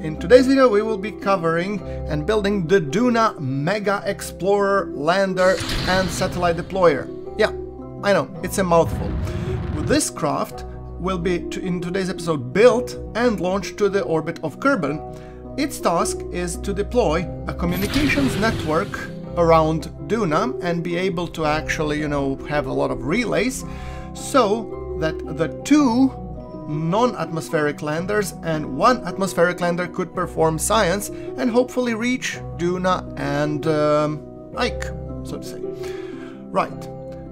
In today's video we will be covering and building the Duna Mega Explorer Lander and Satellite Deployer. Yeah, I know, it's a mouthful. This craft will be, in today's episode, built and launched to the orbit of Kerbin. Its task is to deploy a communications network around Duna and be able to actually, you know, have a lot of relays so that the two non-atmospheric landers and one atmospheric lander could perform science and hopefully reach Duna and um, Ike, so to say. Right,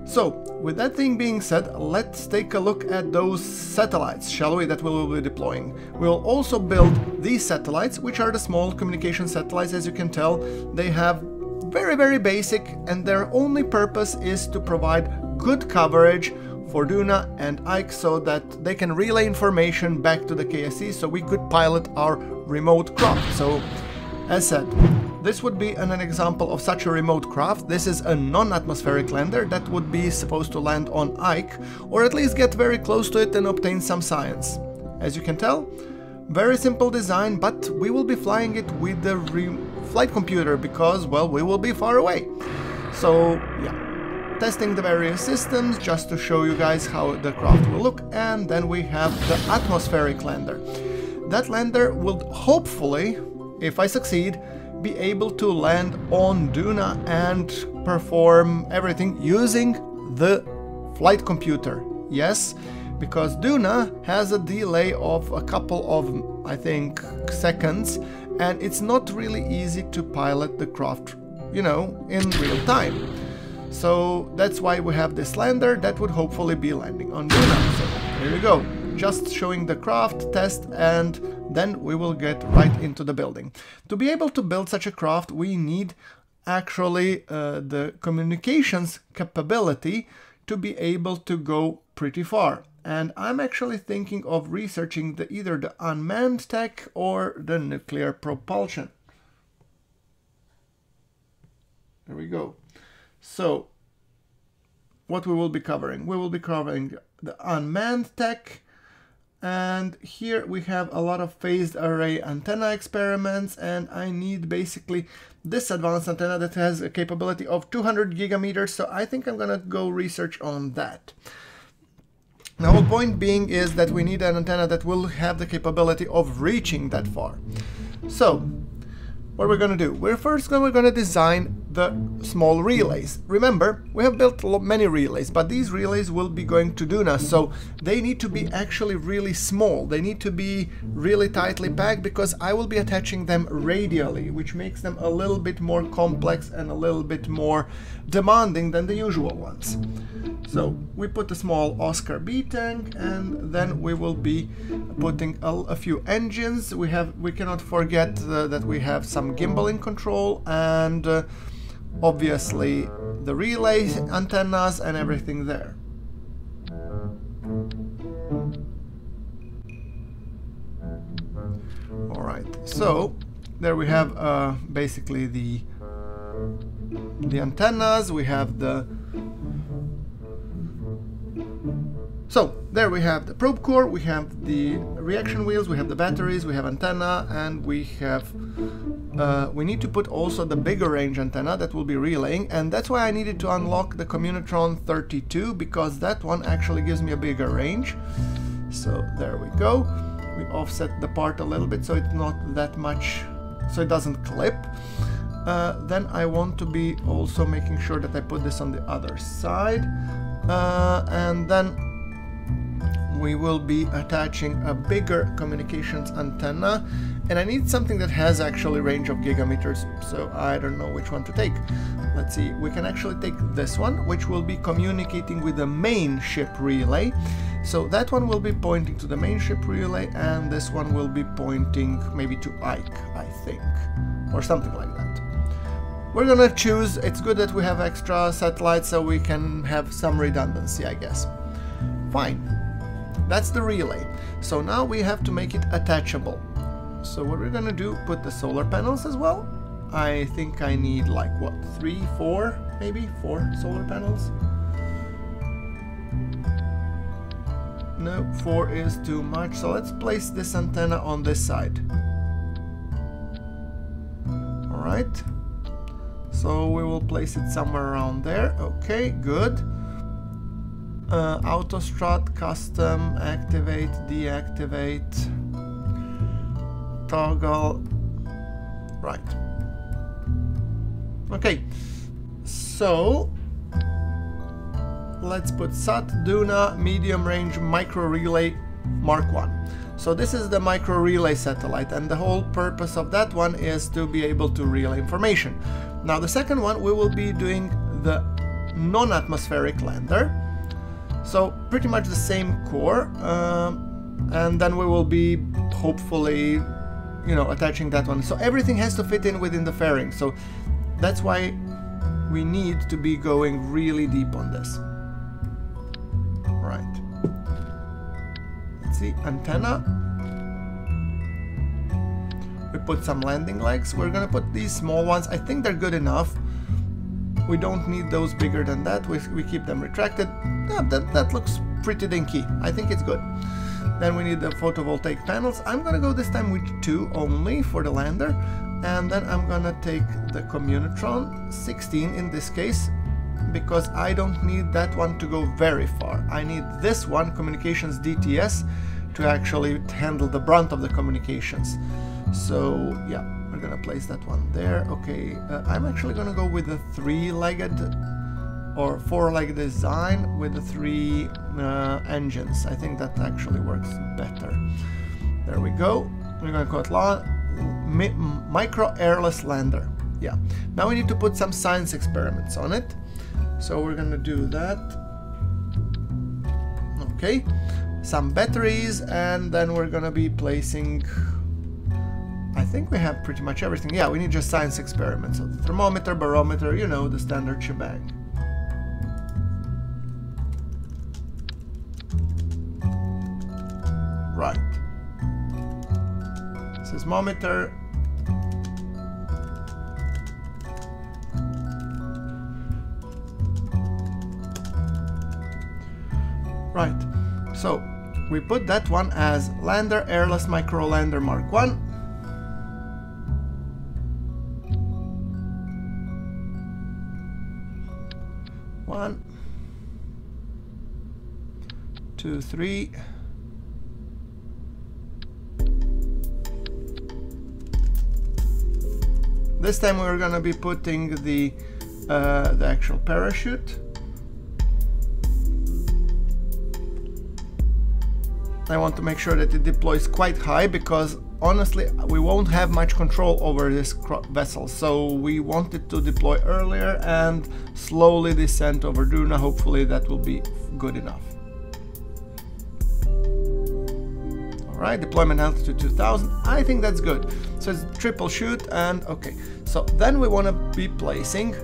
so with that thing being said, let's take a look at those satellites, shall we, that we will be deploying. We'll also build these satellites, which are the small communication satellites, as you can tell. They have very, very basic, and their only purpose is to provide good coverage for Duna and Ike so that they can relay information back to the KSC so we could pilot our remote craft. So, as said, this would be an, an example of such a remote craft. This is a non-atmospheric lander that would be supposed to land on Ike, or at least get very close to it and obtain some science. As you can tell, very simple design, but we will be flying it with the flight computer because, well, we will be far away. So, yeah testing the various systems just to show you guys how the craft will look and then we have the atmospheric lander. That lander will hopefully, if I succeed, be able to land on Duna and perform everything using the flight computer. Yes, because Duna has a delay of a couple of, I think, seconds and it's not really easy to pilot the craft, you know, in real time. So that's why we have this lander that would hopefully be landing on Duna. So here we go. Just showing the craft, test, and then we will get right into the building. To be able to build such a craft, we need actually uh, the communications capability to be able to go pretty far. And I'm actually thinking of researching the, either the unmanned tech or the nuclear propulsion. There we go. So, what we will be covering? We will be covering the unmanned tech, and here we have a lot of phased array antenna experiments, and I need basically this advanced antenna that has a capability of 200 gigameters, so I think I'm gonna go research on that. Now, the point being is that we need an antenna that will have the capability of reaching that far. So, what we're gonna do? We're first gonna, we're gonna design the small relays. Remember, we have built many relays, but these relays will be going to Duna, so they need to be actually really small. They need to be really tightly packed because I will be attaching them radially, which makes them a little bit more complex and a little bit more demanding than the usual ones. So we put a small Oscar B tank and then we will be putting a, a few engines. We have we cannot forget uh, that we have some gimbal in control and uh, obviously the relay antennas and everything there. Alright, so there we have uh, basically the the antennas, we have the So there we have the probe core, we have the reaction wheels, we have the batteries, we have antenna, and we have uh, we need to put also the bigger range antenna that will be relaying, and that's why I needed to unlock the Communotron 32 because that one actually gives me a bigger range. So there we go. We offset the part a little bit so it's not that much, so it doesn't clip. Uh, then I want to be also making sure that I put this on the other side. Uh, and then we will be attaching a bigger communications antenna and I need something that has actually range of gigameters so I don't know which one to take let's see we can actually take this one which will be communicating with the main ship relay so that one will be pointing to the main ship relay and this one will be pointing maybe to Ike I think or something like that we're gonna choose it's good that we have extra satellites so we can have some redundancy I guess fine that's the relay. So now we have to make it attachable. So what we're gonna do, put the solar panels as well. I think I need like, what, three, four, maybe? Four solar panels? No, four is too much. So let's place this antenna on this side. All right. So we will place it somewhere around there. Okay, good. Uh, autostrut, custom, activate, deactivate, toggle. Right. Okay, so let's put SAT Duna medium range micro relay Mark 1. So this is the micro relay satellite and the whole purpose of that one is to be able to relay information. Now the second one we will be doing the non-atmospheric lander. So pretty much the same core um, and then we will be hopefully you know attaching that one. So everything has to fit in within the fairing. So that's why we need to be going really deep on this. Right. Let's see antenna. We put some landing legs. We're gonna put these small ones. I think they're good enough. We don't need those bigger than that. We, we keep them retracted. Yeah, that, that looks pretty dinky. I think it's good then we need the photovoltaic panels I'm gonna go this time with two only for the lander and then I'm gonna take the Communotron 16 in this case because I don't need that one to go very far. I need this one, Communications DTS, to actually handle the brunt of the communications. So yeah, we're gonna place that one there. Okay, uh, I'm actually gonna go with the three-legged or four-legged design with the three uh, engines. I think that actually works better. There we go. We're gonna call it mi micro airless lander. Yeah. Now we need to put some science experiments on it. So we're gonna do that. Okay, some batteries and then we're gonna be placing I think we have pretty much everything. Yeah, we need just science experiments. So the thermometer, barometer, you know, the standard shebang. Seismometer, Right, so we put that one as Lander Airless Micro Lander Mark 1. One, two, three. This time we're gonna be putting the uh, the actual parachute. I want to make sure that it deploys quite high because honestly we won't have much control over this vessel. So we want it to deploy earlier and slowly descend over Duna. Hopefully that will be good enough alright deployment altitude 2000 I think that's good so it's triple chute and okay so then we want to be placing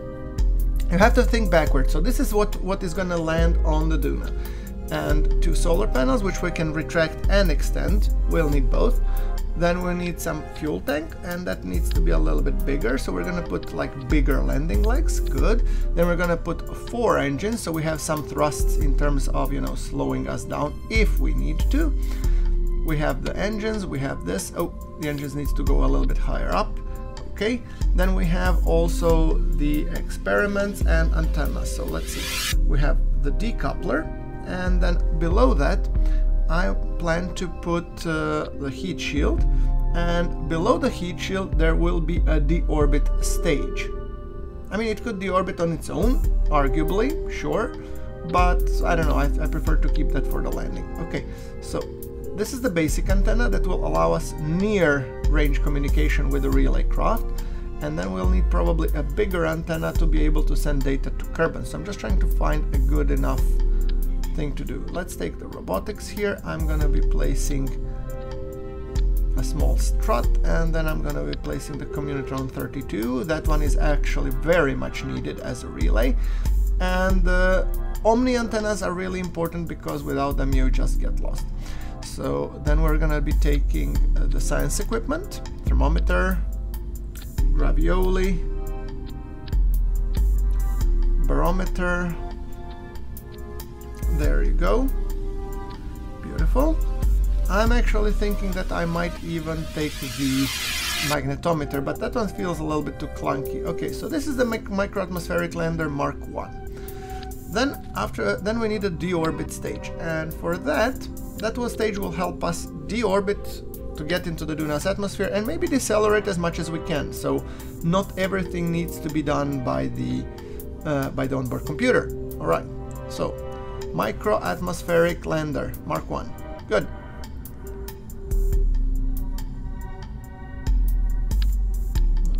you have to think backwards so this is what what is gonna land on the Duna and two solar panels which we can retract and extend. We'll need both. Then we need some fuel tank and that needs to be a little bit bigger. So we're gonna put like bigger landing legs, good. Then we're gonna put four engines so we have some thrusts in terms of, you know, slowing us down if we need to. We have the engines, we have this. Oh, the engines needs to go a little bit higher up. Okay, then we have also the experiments and antennas. So let's see. We have the decoupler and then below that I plan to put uh, the heat shield and below the heat shield there will be a deorbit stage. I mean it could deorbit on its own, arguably, sure, but I don't know, I, I prefer to keep that for the landing. Okay, so this is the basic antenna that will allow us near range communication with the relay craft and then we'll need probably a bigger antenna to be able to send data to Kerbin. So I'm just trying to find a good enough thing to do. Let's take the robotics here. I'm gonna be placing a small strut and then I'm gonna be placing the Communotron 32. That one is actually very much needed as a relay. And the uh, Omni antennas are really important because without them you just get lost. So then we're gonna be taking uh, the science equipment, thermometer, gravioli, barometer, there you go. Beautiful. I'm actually thinking that I might even take the magnetometer, but that one feels a little bit too clunky. Okay, so this is the mic microatmospheric lander Mark 1. Then after then we need a deorbit stage, and for that, that one stage will help us deorbit to get into the Duna's atmosphere and maybe decelerate as much as we can. So not everything needs to be done by the uh, by the onboard computer. All right. So micro atmospheric lander Mark 1. Good.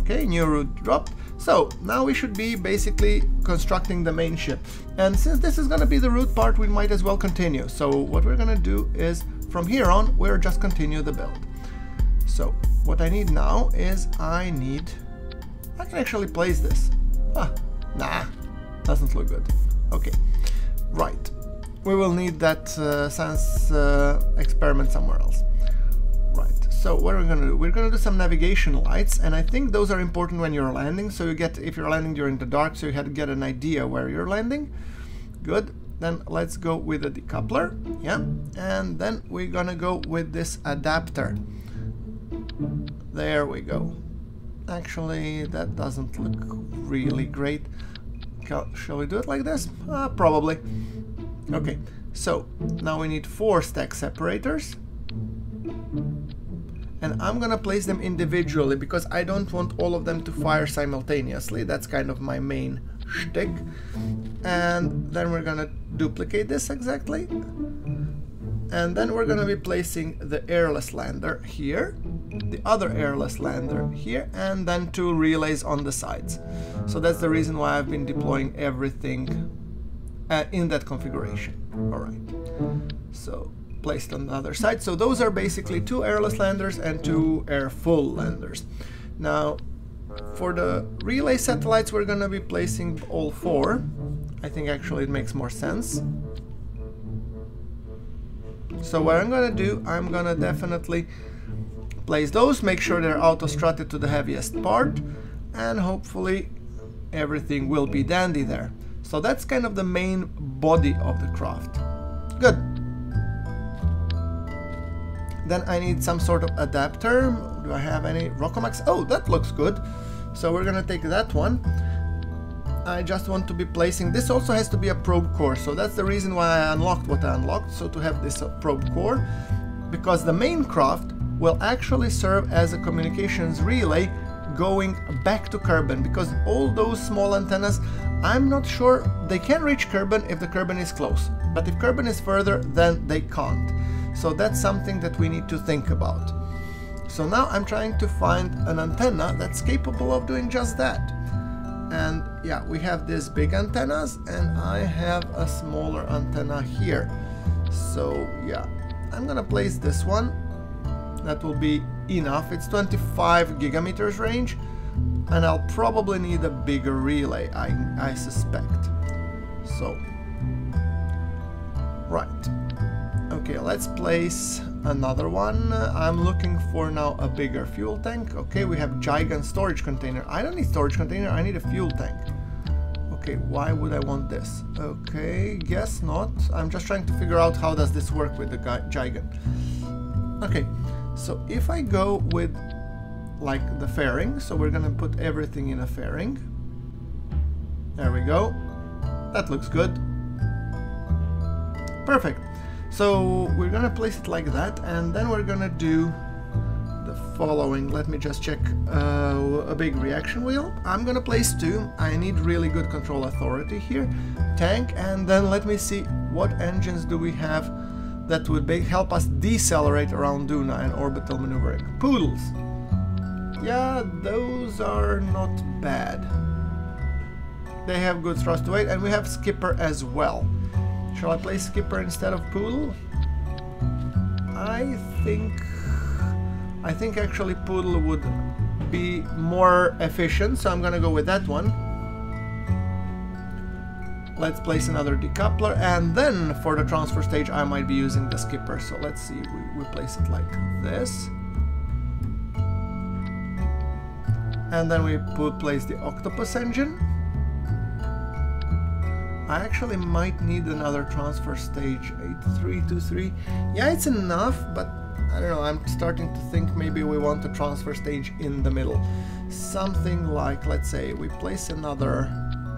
Okay, new route dropped. So now we should be basically constructing the main ship. And since this is going to be the root part, we might as well continue. So what we're going to do is from here on, we're just continue the build. So what I need now is I need, I can actually place this. Ah, nah, doesn't look good. Okay, right. We will need that uh, science uh, experiment somewhere else. So what are we gonna do? We're gonna do some navigation lights, and I think those are important when you're landing. So you get, if you're landing during the dark, so you have to get an idea where you're landing. Good. Then let's go with the decoupler. Yeah. And then we're gonna go with this adapter. There we go. Actually, that doesn't look really great. Shall we do it like this? Uh, probably. Okay, so now we need four stack separators and I'm gonna place them individually because I don't want all of them to fire simultaneously. That's kind of my main shtick. And then we're gonna duplicate this exactly. And then we're gonna be placing the airless lander here, the other airless lander here, and then two relays on the sides. So that's the reason why I've been deploying everything uh, in that configuration. All right. So placed on the other side. So those are basically two airless landers and two air-full landers. Now, for the relay satellites, we're gonna be placing all four. I think actually it makes more sense. So what I'm gonna do, I'm gonna definitely place those, make sure they're auto-strutted to the heaviest part, and hopefully everything will be dandy there. So that's kind of the main body of the craft. Good. Then I need some sort of adapter. Do I have any? Rockomax? Oh, that looks good. So we're gonna take that one. I just want to be placing, this also has to be a probe core, so that's the reason why I unlocked what I unlocked, so to have this uh, probe core, because the main craft will actually serve as a communications relay going back to Kerbin, because all those small antennas, I'm not sure, they can reach Kerbin if the Kerbin is close, but if Kerbin is further, then they can't. So that's something that we need to think about. So now I'm trying to find an antenna that's capable of doing just that. And yeah, we have these big antennas and I have a smaller antenna here. So yeah, I'm gonna place this one. That will be enough. It's 25 gigameters range and I'll probably need a bigger relay, I, I suspect. So, right. Okay, let's place another one. I'm looking for now a bigger fuel tank. Okay, we have gigant storage container. I don't need storage container, I need a fuel tank. Okay, why would I want this? Okay, guess not. I'm just trying to figure out how does this work with the gigant. Okay, so if I go with like the fairing, so we're gonna put everything in a fairing. There we go. That looks good. Perfect. So we're gonna place it like that and then we're gonna do the following. Let me just check uh, a big reaction wheel. I'm gonna place two. I need really good control authority here. Tank and then let me see what engines do we have that would be, help us decelerate around Duna and orbital maneuvering. Poodles. Yeah, those are not bad. They have good thrust to weight and we have Skipper as well. Shall I play Skipper instead of Poodle? I think... I think actually Poodle would be more efficient, so I'm gonna go with that one. Let's place another decoupler, and then for the transfer stage I might be using the Skipper. So let's see, we, we place it like this. And then we put place the Octopus engine. I actually might need another transfer stage 8323. Yeah, it's enough, but I don't know, I'm starting to think maybe we want a transfer stage in the middle. Something like, let's say, we place another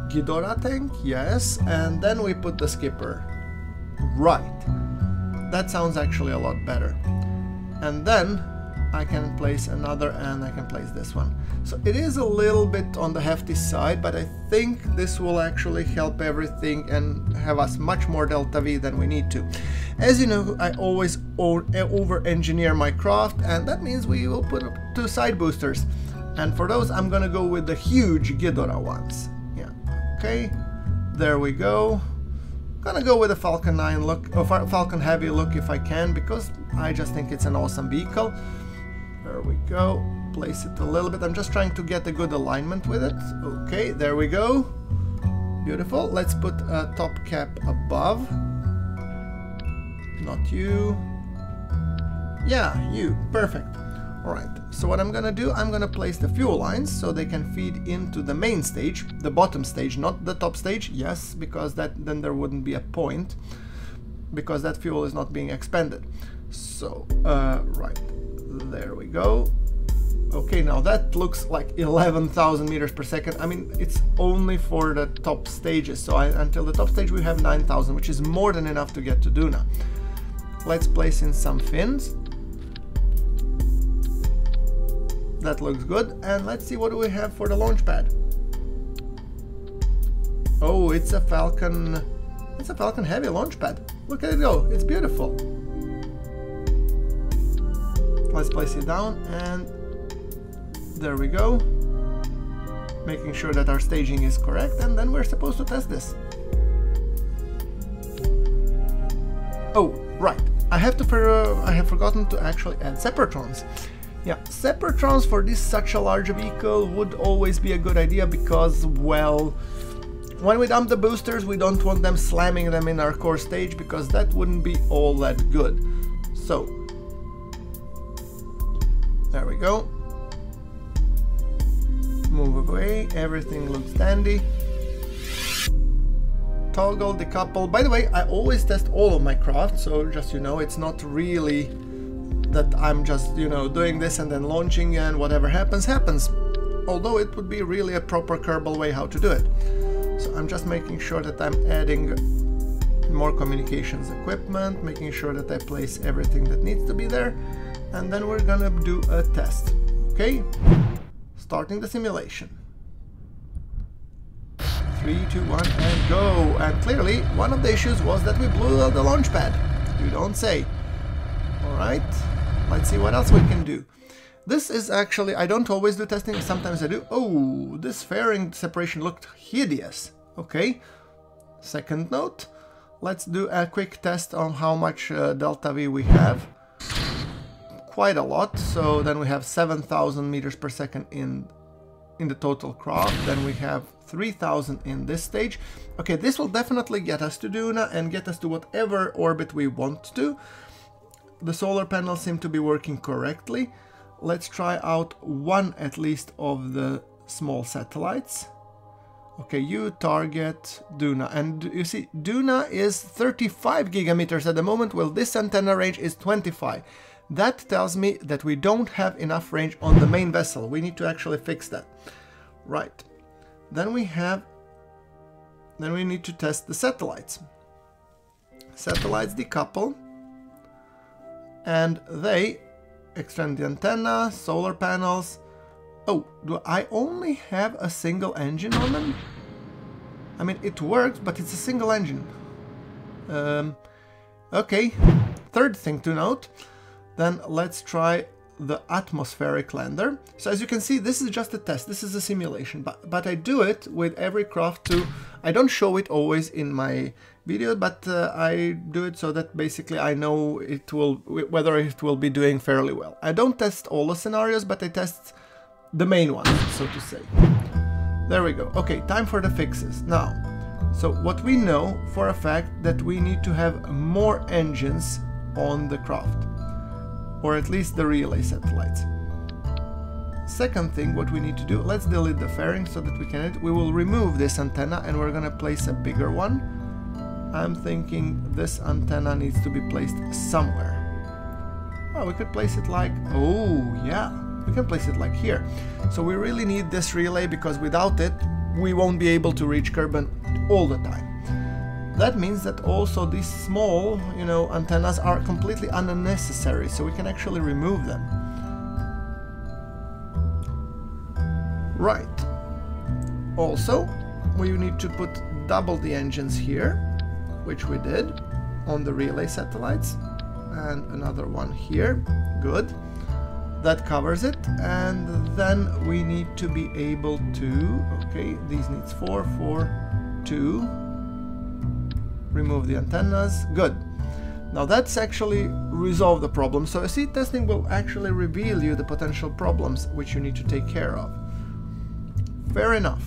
Ghidorah tank, yes, and then we put the skipper. Right. That sounds actually a lot better. And then I can place another and I can place this one. So it is a little bit on the hefty side, but I think this will actually help everything and have us much more delta V than we need to. As you know, I always uh, over-engineer my craft, and that means we will put up two side boosters. And for those, I'm gonna go with the huge Ghidorah ones. Yeah, okay, there we go. Gonna go with a Falcon 9 look, or Falcon Heavy look if I can, because I just think it's an awesome vehicle. There we go. Place it a little bit. I'm just trying to get a good alignment with it. Okay, there we go. Beautiful. Let's put a top cap above. Not you. Yeah, you. Perfect. Alright, so what I'm gonna do, I'm gonna place the fuel lines so they can feed into the main stage, the bottom stage, not the top stage, yes, because that then there wouldn't be a point, because that fuel is not being expended. So, uh, right, there we go. Okay, now that looks like 11,000 meters per second. I mean, it's only for the top stages. So I, until the top stage we have 9,000, which is more than enough to get to Duna. Let's place in some fins. That looks good. And let's see what do we have for the launch pad. Oh, it's a Falcon... It's a Falcon Heavy launch pad. Look at it go. It's beautiful. Let's place it down and there we go. Making sure that our staging is correct and then we're supposed to test this. Oh, right. I have to uh, I have forgotten to actually add Separatrons. Yeah, Separatrons for this such a large vehicle would always be a good idea because, well, when we dump the boosters we don't want them slamming them in our core stage because that wouldn't be all that good. So, there we go. Move away, everything looks dandy. Toggle, decouple. By the way, I always test all of my crafts, so just you know, it's not really that I'm just, you know, doing this and then launching and whatever happens, happens. Although it would be really a proper Kerbal way how to do it. So I'm just making sure that I'm adding more communications equipment, making sure that I place everything that needs to be there and then we're gonna do a test. Okay, starting the simulation. Three, two, one, and go! And clearly, one of the issues was that we blew out the launch pad. You don't say. Alright, let's see what else we can do. This is actually, I don't always do testing, sometimes I do. Oh, this fairing separation looked hideous. Okay, second note. Let's do a quick test on how much uh, delta V we have quite a lot. So then we have 7,000 meters per second in in the total craft. Then we have 3,000 in this stage. Okay, this will definitely get us to Duna and get us to whatever orbit we want to. The solar panels seem to be working correctly. Let's try out one at least of the small satellites. Okay, you target Duna. And you see, Duna is 35 gigameters at the moment, while this antenna range is 25. That tells me that we don't have enough range on the main vessel. We need to actually fix that. Right. Then we have... Then we need to test the satellites. Satellites decouple. And they extend the antenna, solar panels. Oh, do I only have a single engine on them? I mean, it works, but it's a single engine. Um, okay, third thing to note. Then let's try the atmospheric lander. So as you can see, this is just a test, this is a simulation, but, but I do it with every craft too. I don't show it always in my video, but uh, I do it so that basically I know it will whether it will be doing fairly well. I don't test all the scenarios, but I test the main ones, so to say. There we go. Okay, time for the fixes. Now, so what we know for a fact that we need to have more engines on the craft or at least the relay satellites. Second thing, what we need to do, let's delete the fairing so that we can, we will remove this antenna and we're gonna place a bigger one. I'm thinking this antenna needs to be placed somewhere. Oh, we could place it like, oh yeah, we can place it like here. So we really need this relay because without it, we won't be able to reach Kerbin all the time. That means that also these small, you know, antennas are completely unnecessary, so we can actually remove them. Right. Also, we need to put double the engines here, which we did on the relay satellites, and another one here. Good. That covers it, and then we need to be able to, okay, these needs four, four, two, remove the antennas, good. Now that's actually resolved the problem, so seed testing will actually reveal you the potential problems which you need to take care of. Fair enough.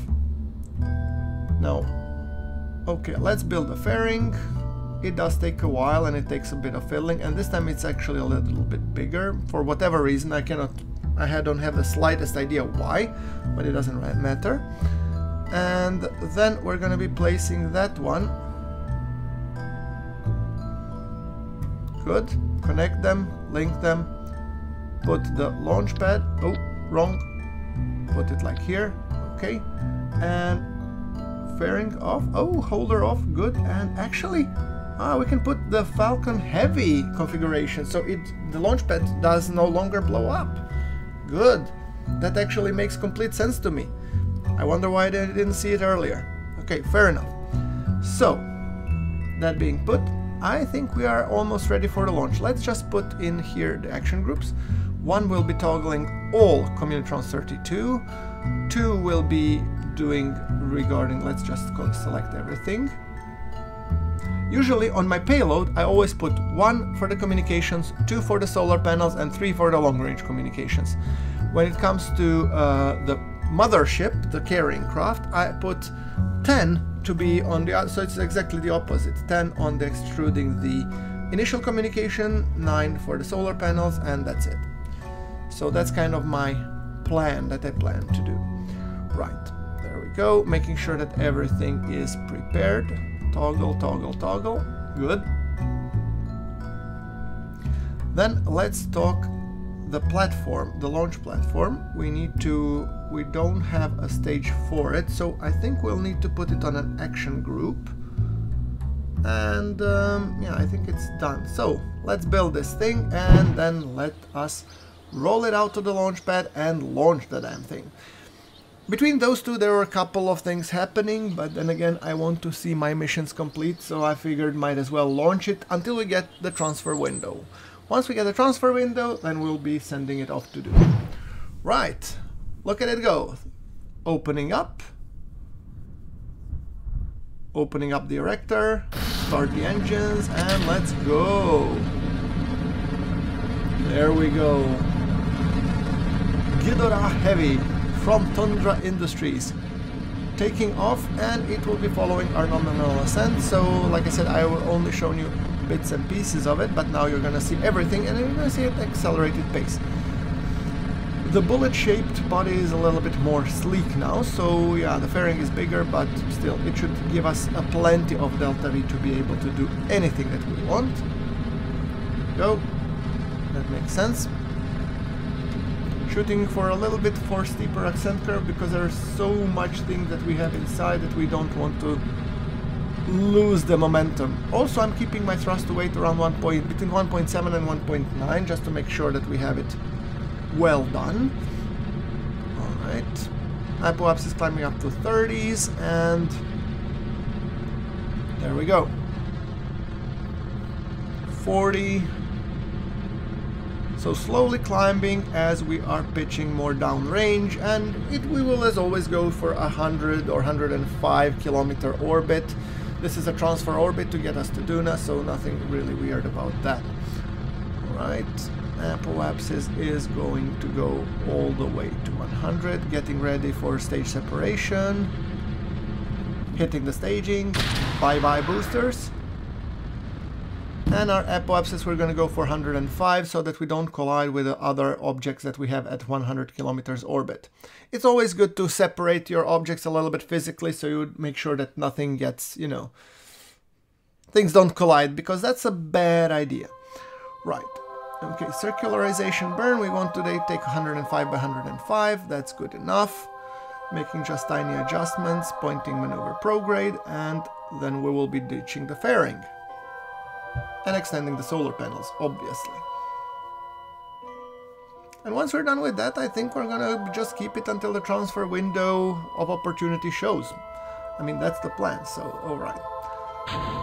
Now, okay, let's build a fairing. It does take a while and it takes a bit of filling, and this time it's actually a little bit bigger. For whatever reason, I cannot, I don't have the slightest idea why, but it doesn't matter. And then we're gonna be placing that one. Good. Connect them, link them, put the launch pad, oh, wrong, put it like here, okay, and fairing off, oh, holder off, good, and actually, ah, we can put the Falcon Heavy configuration, so it the launch pad does no longer blow up. Good, that actually makes complete sense to me. I wonder why I didn't see it earlier. Okay, fair enough. So, that being put, I think we are almost ready for the launch. Let's just put in here the action groups. One will be toggling all Communotrons 32, two will be doing regarding, let's just select everything. Usually on my payload I always put one for the communications, two for the solar panels and three for the long range communications. When it comes to uh, the mothership, the carrying craft, I put 10 to be on the other, so it's exactly the opposite. 10 on the extruding the initial communication, 9 for the solar panels, and that's it. So that's kind of my plan that I plan to do. Right, there we go, making sure that everything is prepared. Toggle, toggle, toggle, good. Then let's talk the platform, the launch platform. We need to, we don't have a stage for it, so I think we'll need to put it on an action group. And um, yeah, I think it's done. So let's build this thing and then let us roll it out to the launch pad and launch the damn thing. Between those two there were a couple of things happening, but then again I want to see my missions complete, so I figured might as well launch it until we get the transfer window. Once we get the transfer window, then we'll be sending it off to do. Right, look at it go. Opening up. Opening up the erector, start the engines, and let's go. There we go. Ghidorah Heavy from Tundra Industries taking off and it will be following our nominal ascent so like I said I will only show you bits and pieces of it but now you're gonna see everything and you're gonna see it accelerated pace. The bullet-shaped body is a little bit more sleek now, so yeah, the fairing is bigger, but still, it should give us a plenty of delta V to be able to do anything that we want. Go. That makes sense shooting for a little bit for steeper ascent curve because there's so much things that we have inside that we don't want to lose the momentum. Also, I'm keeping my thrust to weight around 1 point, between 1.7 and 1.9 just to make sure that we have it well done. Alright. Apoapsis is climbing up to 30s and there we go. 40, so slowly climbing as we are pitching more downrange and it, we will as always go for a 100 or 105 kilometer orbit. This is a transfer orbit to get us to Duna, so nothing really weird about that. Alright, Apoapsis is going to go all the way to 100, getting ready for stage separation, hitting the staging, bye-bye boosters. And our apoapsis we're going to go for 105 so that we don't collide with the other objects that we have at 100 kilometers orbit. It's always good to separate your objects a little bit physically so you make sure that nothing gets, you know, things don't collide because that's a bad idea. Right. Okay, circularization burn, we want to take 105 by 105, that's good enough. Making just tiny adjustments, pointing maneuver prograde, and then we will be ditching the fairing. And extending the solar panels, obviously. And once we're done with that, I think we're gonna just keep it until the transfer window of opportunity shows. I mean, that's the plan, so alright.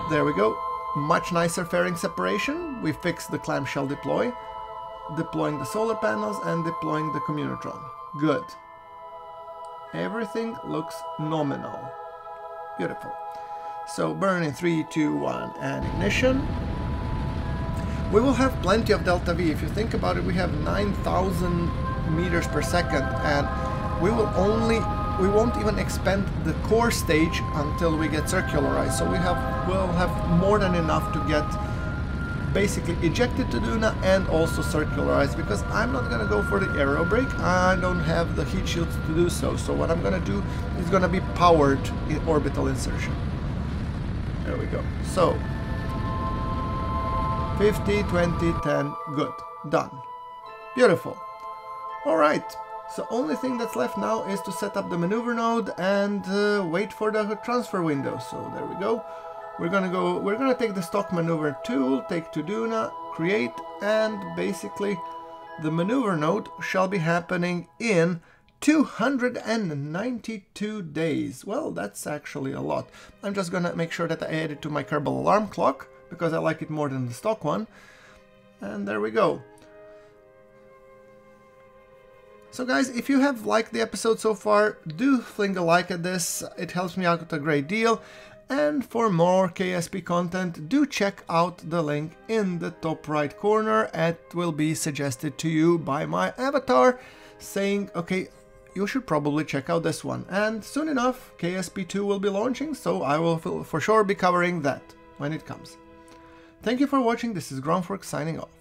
There we go much nicer fairing separation. We fixed the clamshell deploy, deploying the solar panels and deploying the Communotron. Good. Everything looks nominal. Beautiful. So burn in 3, 2, 1 and ignition. We will have plenty of delta V. If you think about it, we have 9,000 meters per second and we will only we won't even expand the core stage until we get circularized. So we have we'll have more than enough to get basically ejected to Duna and also circularized because I'm not gonna go for the aero brake. I don't have the heat shields to do so. So what I'm gonna do is gonna be powered in orbital insertion. There we go. So 50, 20, 10, good. Done. Beautiful. All right. So only thing that's left now is to set up the maneuver node and uh, wait for the transfer window. So there we go. We're gonna go, we're gonna take the stock maneuver tool, take to Duna, create, and basically the maneuver node shall be happening in 292 days. Well, that's actually a lot. I'm just gonna make sure that I add it to my Kerbal alarm clock because I like it more than the stock one. And there we go. So guys, if you have liked the episode so far, do fling a like at this, it helps me out a great deal. And for more KSP content, do check out the link in the top right corner. It will be suggested to you by my avatar saying, okay, you should probably check out this one. And soon enough, KSP2 will be launching, so I will for sure be covering that when it comes. Thank you for watching, this is GrunfWorks signing off.